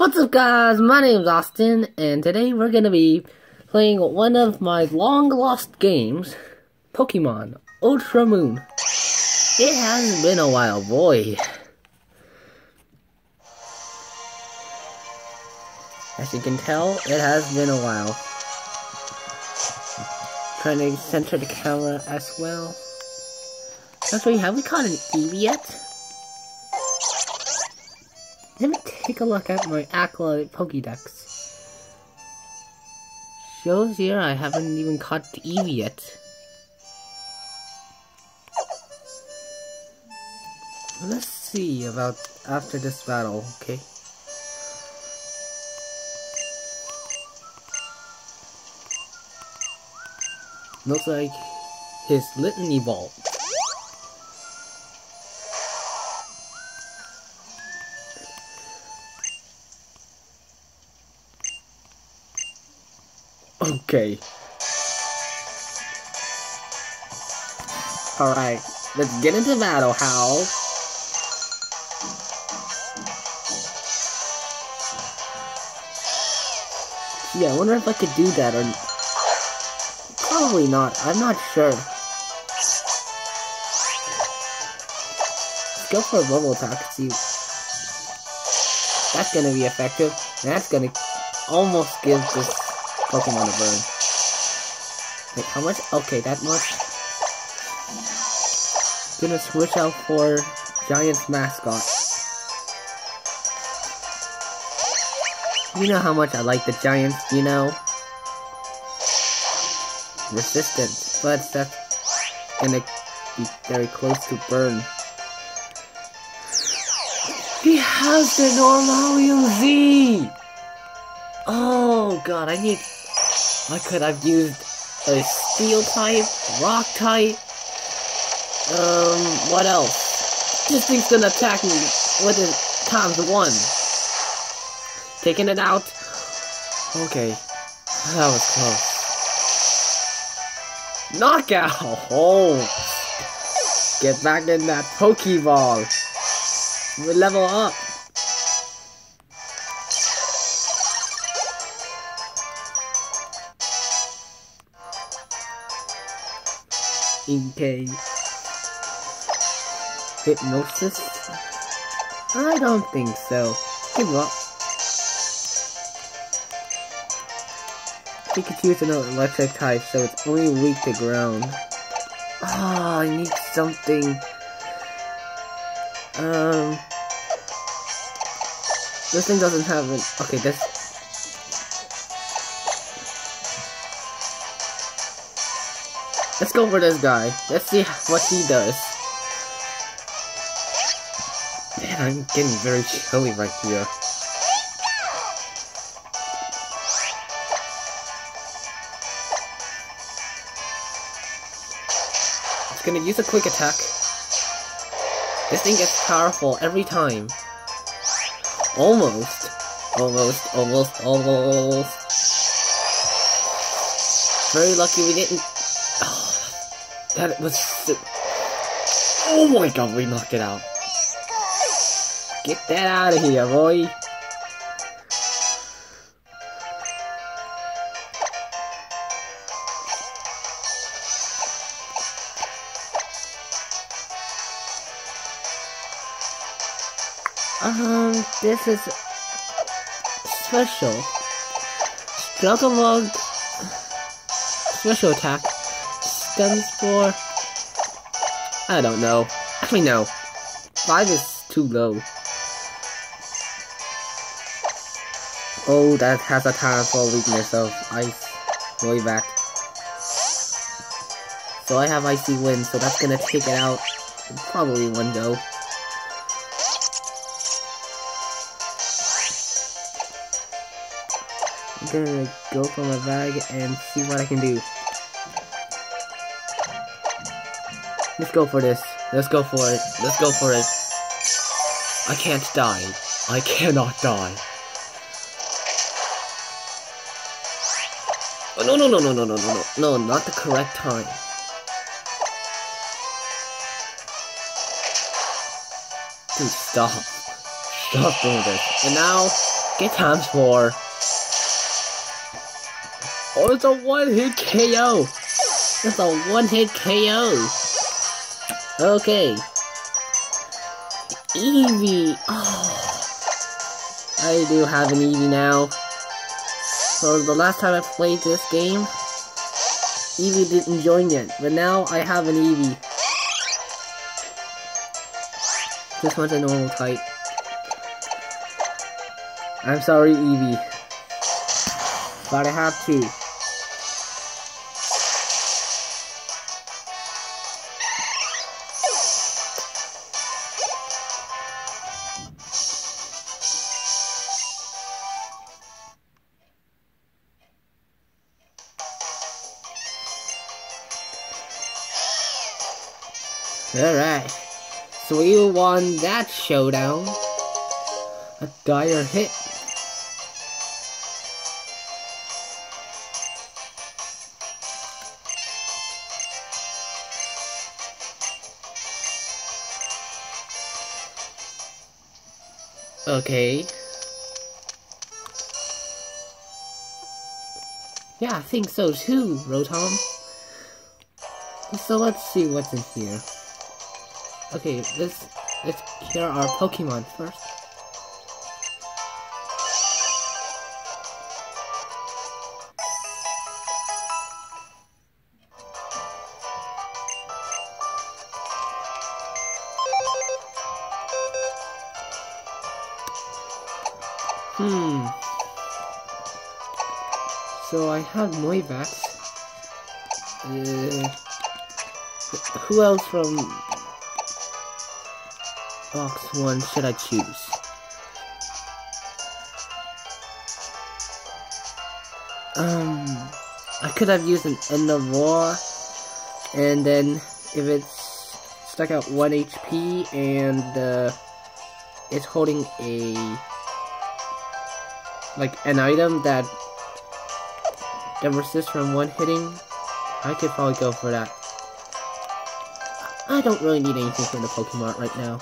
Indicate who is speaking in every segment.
Speaker 1: What's up guys, my name's Austin, and today we're gonna be playing one of my long lost games, Pokemon Ultra Moon. It has been a while, boy. As you can tell, it has been a while. Trying to center the camera as well. Actually, have we caught an Eevee yet? Let me take a look at my Acolyte Pokédex. Shows here I haven't even caught the Eevee yet. Let's see about after this battle, okay? Looks like his Litany Vault. Okay. Alright, let's get into battle, Hal. Yeah, I wonder if I could do that or... Probably not, I'm not sure. Let's go for a bubble attack, see... That's gonna be effective. That's gonna almost give this Pokemon to burn. Wait, how much? Okay, that much. Gonna switch out for Giant's mascot. You know how much I like the Giants, you know? Resistant, but that's gonna be very close to burn. He has the normal Z! Oh god, I need I could have used a steel type, rock type, um, what else? This thing's gonna attack me within times one. Taking it out. Okay. That was close. Knockout! Oh! Get back in that Pokeball! We level up! EK Hypnosis? I don't think so. Give up. Pikachu's an electric type, so it's only weak to ground. Ah, oh, I need something. Um, this thing doesn't have an. Okay, this Let's go for this guy. Let's see what he does. Man, I'm getting very chilly right here. It's gonna use a quick attack. This thing gets powerful every time. Almost. Almost, almost, almost. Very lucky we didn't that was so Oh my god, we knocked it out. Get that out of here, boy. Um, this is special. Struggle special attack stands for? I don't know. Actually, no. Five is too low. Oh, that has a powerful weakness of ice. Way back. So I have Icy Wind, so that's gonna take it out probably one go. I'm gonna go for my bag and see what I can do. Let's go for this. Let's go for it. Let's go for it. I can't die. I cannot die. Oh, no, no, no, no, no, no, no, no. No, not the correct time. Dude, stop. Stop doing this. And now, Get times four. Oh, it's a one-hit KO. It's a one-hit KO. Okay. Eevee. Oh. I do have an Eevee now. So the last time I played this game, Eevee didn't join yet, but now I have an Eevee. This one's a normal type. I'm sorry, Eevee. But I have to. So we won that showdown. A dire hit. Okay. Yeah, I think so too, Rotom. So let's see what's in here. Okay, let's let's cure our Pokemon first. Hmm. So I have Noivax. Uh, who else from box one should I choose? Um, I could have used an End of War, and then if it's stuck at 1 HP and uh, it's holding a like an item that that resists from one hitting, I could probably go for that. I don't really need anything from the Pokemon right now.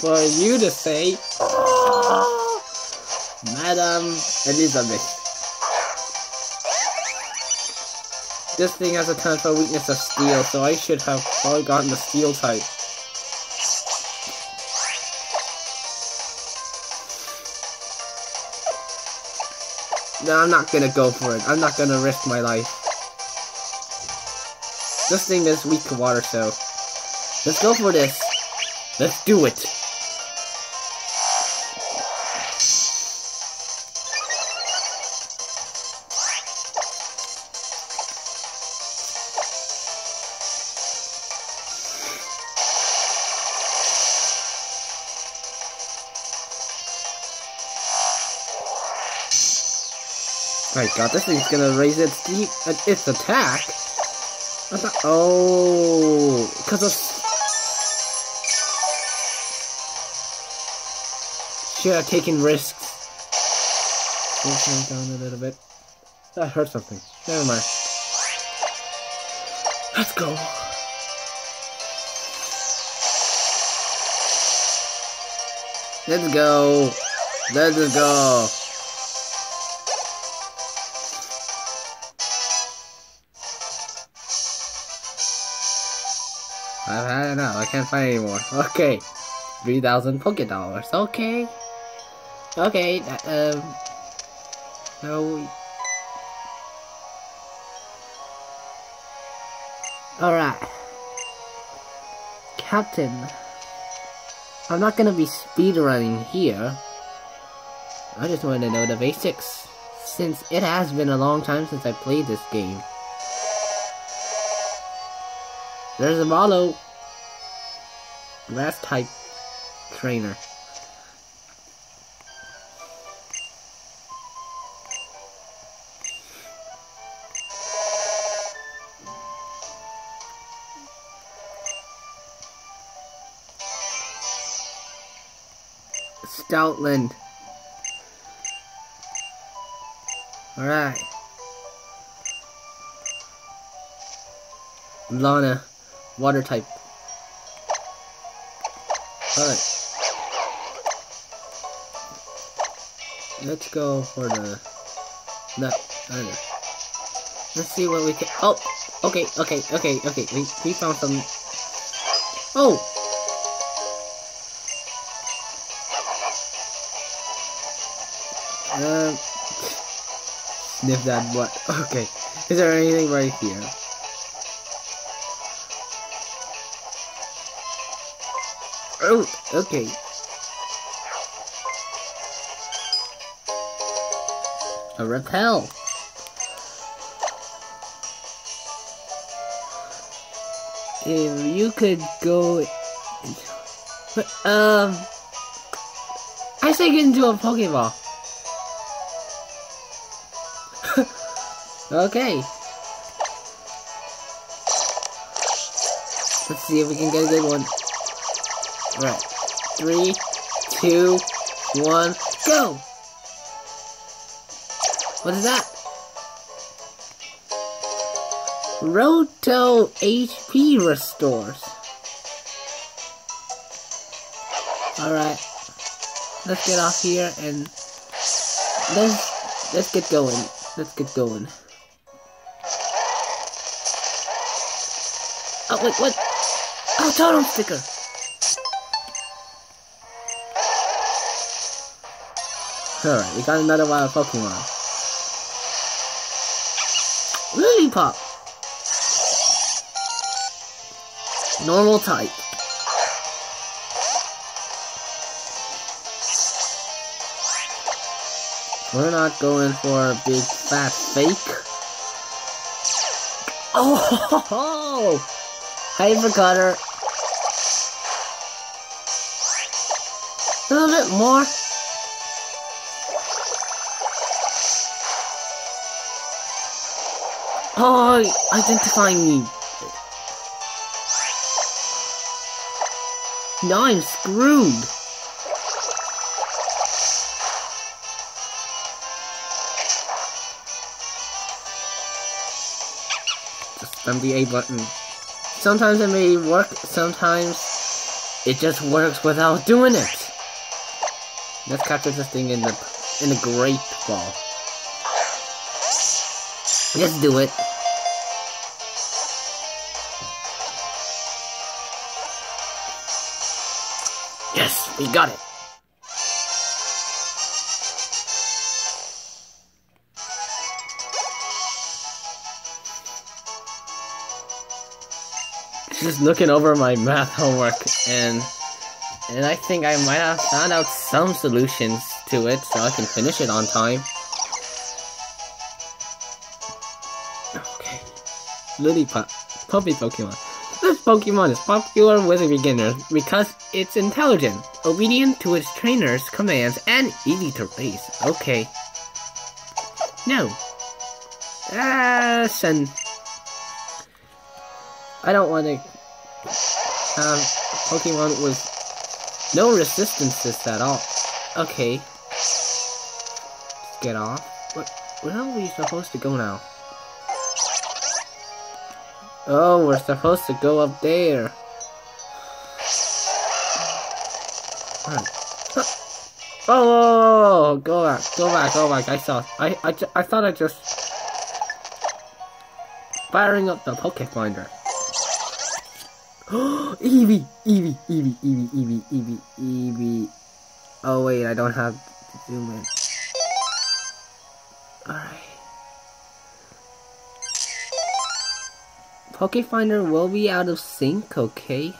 Speaker 1: For you to say. Madam Elizabeth. This thing has a ton for weakness of steel, so I should have probably gotten the steel type. No, I'm not gonna go for it. I'm not gonna risk my life. This thing is weak to water, so... Let's go for this. Let's do it. My god, this thing's gonna raise its deep, uh, its attack. Oh, because of should have taken risks. Go down a little bit. I heard something. Never mind. Let's go. Let's go. Let's go. I've. I can't find anymore. Okay. 3,000 Poké Dollars. Okay. Okay. Um. No. Alright. Captain. I'm not gonna be speedrunning here. I just want to know the basics. Since it has been a long time since I played this game. There's a Mallow. Grass type trainer. Stoutland. Alright. Lana, water type. Alright. Let's go for the... No, I know. Let's see what we can... Oh! Okay, okay, okay, okay. We, we found some... Oh! Um... Sniff that butt. Okay. Is there anything right here? Oh, okay. A repel. If you could go... Um... I say get into a Pokeball. okay. Let's see if we can get a good one. Alright. Three, two, one, go! What is that? Roto HP restores. Alright. Let's get off here and let's let's get going. Let's get going. Oh wait, what? Oh, totem sticker. Alright, we got another wild Pokemon. Lillipup. Normal type. We're not going for a big fat fake. Oh, ho, ho, Hyper cutter. A little bit more. Oh, identify me. Now I'm screwed. Just spam the A button. Sometimes it may work, sometimes it just works without doing it. Let's capture this thing in the in the great ball. Let's do it. We got it. Just looking over my math homework and and I think I might have found out some solutions to it so I can finish it on time. Okay. Lillipup. Puppy Pokemon. This Pokemon is popular with beginners because it's intelligent, obedient to its trainer's commands, and easy to raise. Okay. No. Ah, son. I don't want to have Pokemon with no resistances at all. Okay. Get off. What, where are we supposed to go now? Oh, we're supposed to go up there. Oh, go back, go back, go back. I saw. I, I, I thought I just firing up the Poke Finder. Eevee, Eevee, Eevee, Eevee, Eevee, Eevee, Eevee. Oh wait, I don't have to zoom in. Alright. Poke Finder will be out of sync, okay?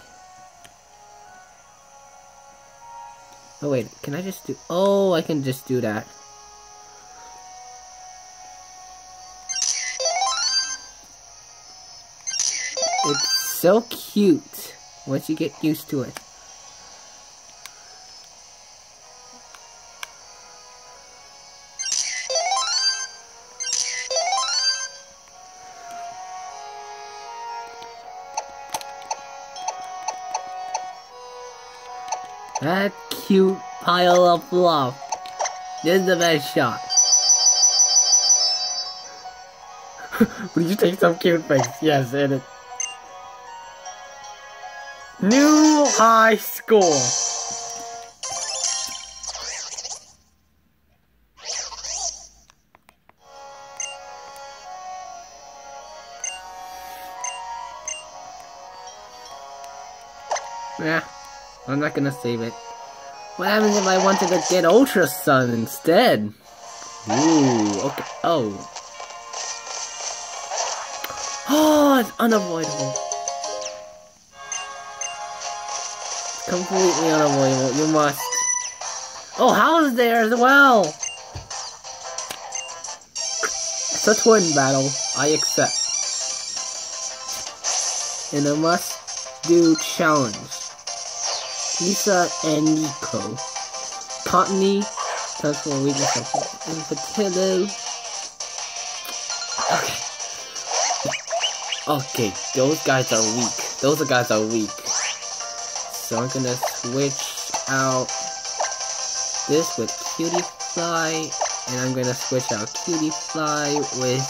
Speaker 1: Oh wait, can I just do- Oh, I can just do that. It's so cute once you get used to it. Cute pile of fluff. This is the best shot. Would you take some cute face? Yes, it. New high score. Yeah, I'm not gonna save it. What happens if I wanted to get Ultra Sun instead? Ooh, okay. Oh. Oh, it's unavoidable. Completely unavoidable. You must. Oh, How's there as well? It's a twin battle. I accept. And a must-do challenge. Lisa and Nico. Cottonee, transform weakness of Potato. Okay. Okay, those guys are weak. Those guys are weak. So I'm gonna switch out this with Cutie Fly, and I'm gonna switch out Cutiefly with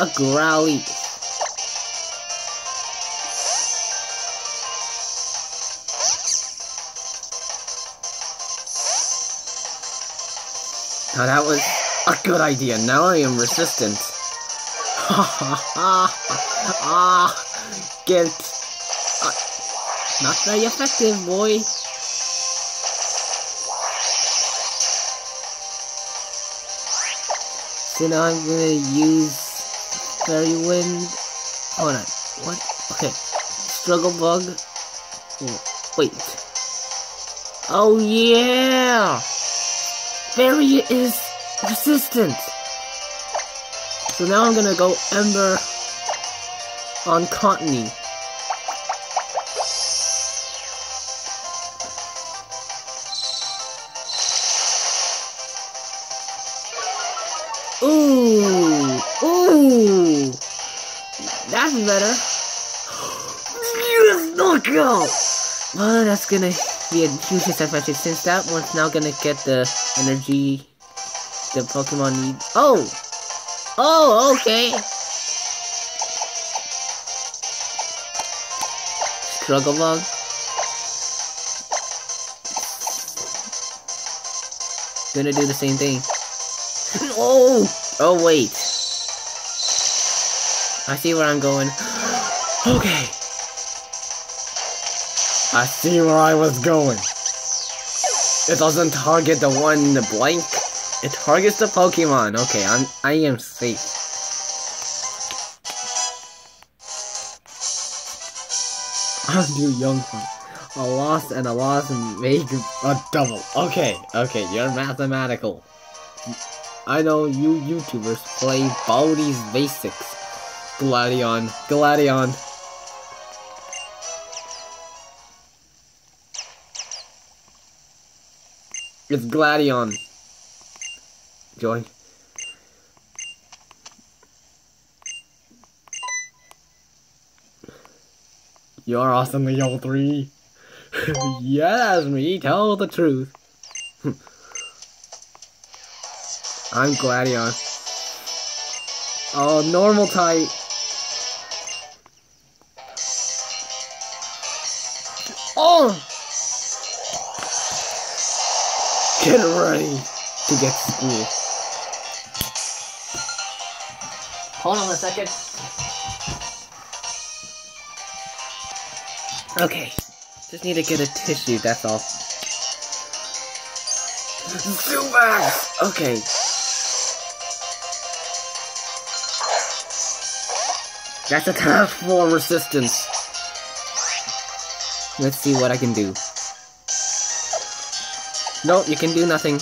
Speaker 1: a Growly. Now that was a good idea. Now I am resistant. Ha ha ha! Ah! Get. Uh, not very effective, boy. So now I'm gonna use Fairy Wind. Hold on. What? Okay. Struggle Bug. Wait. Oh yeah! Fairy is resistant. So now I'm gonna go Ember on Cottonee. Ooh, ooh, that's better. Yes, knockout. Well, that's gonna be a huge disadvantage since that one's now gonna get the energy the Pokemon need. Oh, oh, okay. Struggle Bug. Gonna do the same thing. Oh! Oh, wait. I see where I'm going. okay. I see where I was going. It doesn't target the one in the blank. It targets the Pokemon. Okay, I'm I am safe. I'll do young. A loss and a loss make a double. Okay, okay, you're mathematical. I know you YouTubers play Baldi's Basics. Gladion, Gladion. It's Gladion. Joy. You're awesome, Leo 3. yes, me, tell the truth. I'm Gladion. Oh, normal type. Get ready to get school. Hold on a second. Okay. Just need to get a tissue, that's all. Zumax! Okay. That's a tough for resistance. Let's see what I can do. Nope, you can do nothing.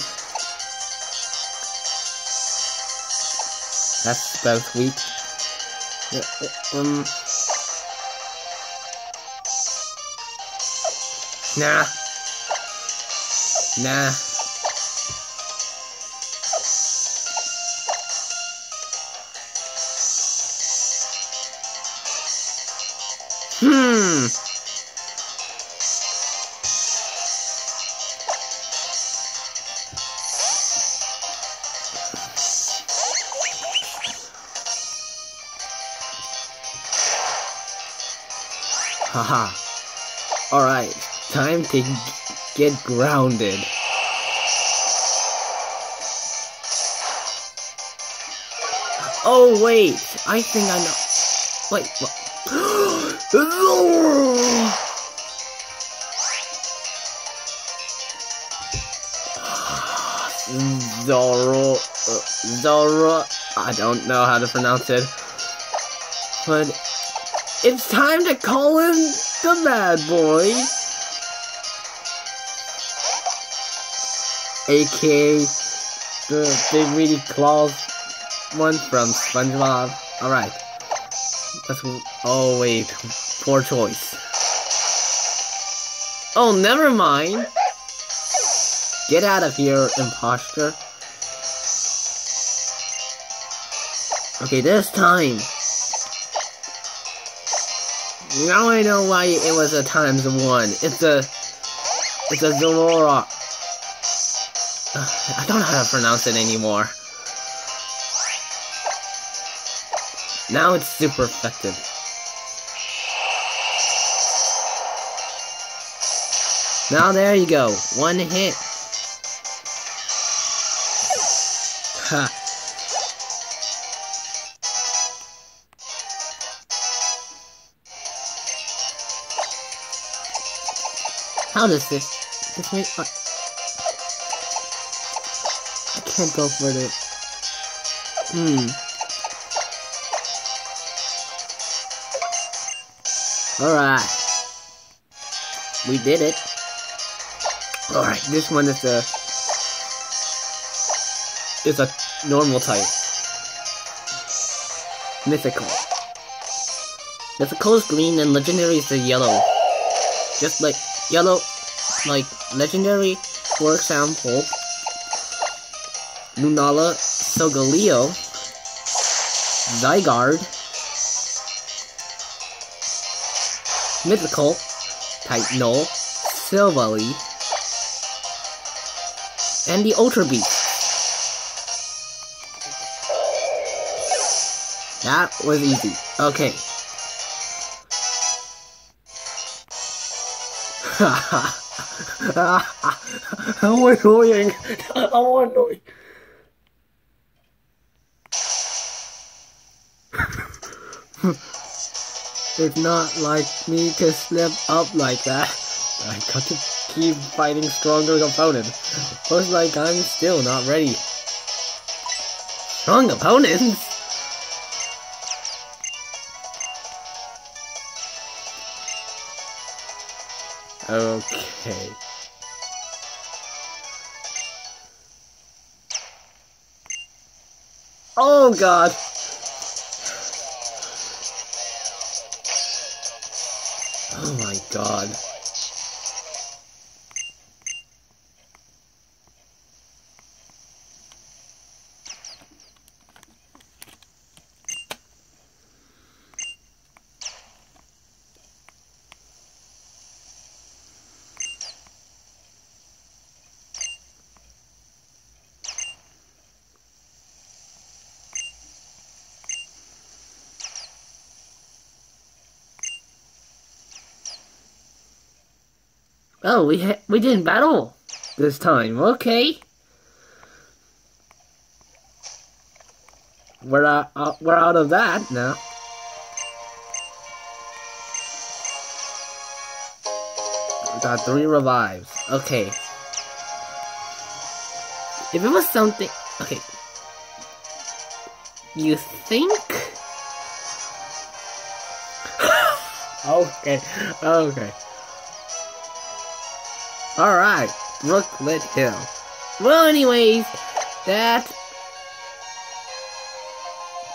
Speaker 1: That's both weak. Um. Nah. Nah. Haha. Alright, time to get grounded. Oh wait, I think I know. Wait, what? Zoro, uh, Zoro, I don't know how to pronounce it, but it's time to call in the bad boy. aka the big meaty claws one from SpongeBob. Alright. That's oh wait, poor choice. Oh never mind. Get out of here, imposter. Okay, this time now I know why it was a times one. It's a... It's a Zorora. I don't know how to pronounce it anymore. Now it's super effective. Now there you go. One hit. Ha. How does this? This make. Uh, I can't go for. Hmm. Alright. We did it. Alright, this one is a... Is a normal type. Mythical. Mythical is green and legendary is the yellow. Just like yellow like legendary, for example, Lunala, Solgaleo, Zygarde, Mythical, Type: Null, Silvally, and the Ultra Beast. That was easy. Okay. Haha. How annoying! How annoying! it's not like me to slip up like that. I got to keep fighting stronger opponents. Looks like I'm still not ready. Strong opponents? Okay. Oh god! Oh my god. Oh, we we didn't battle this time. Okay. We're out, uh, we're out of that now. We got three revives. Okay. If it was something, okay. You think? okay. Okay. Alright, Brooklet Hill. Well, anyways, that...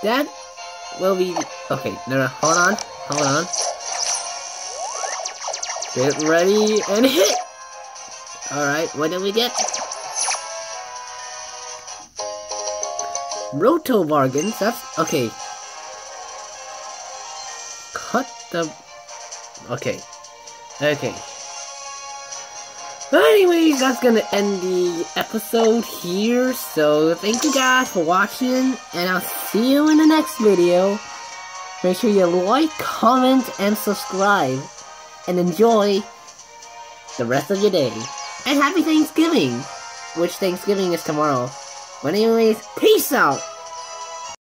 Speaker 1: That will be... Okay, no, no, hold on, hold on. Get ready and hit! Alright, what did we get? Roto bargains, that's... Okay. Cut the... Okay. Okay. But anyways, that's gonna end the episode here. So thank you guys for watching, and I'll see you in the next video. Make sure you like, comment, and subscribe. and enjoy the rest of your day. And happy Thanksgiving! Which Thanksgiving is tomorrow. But anyways, peace out!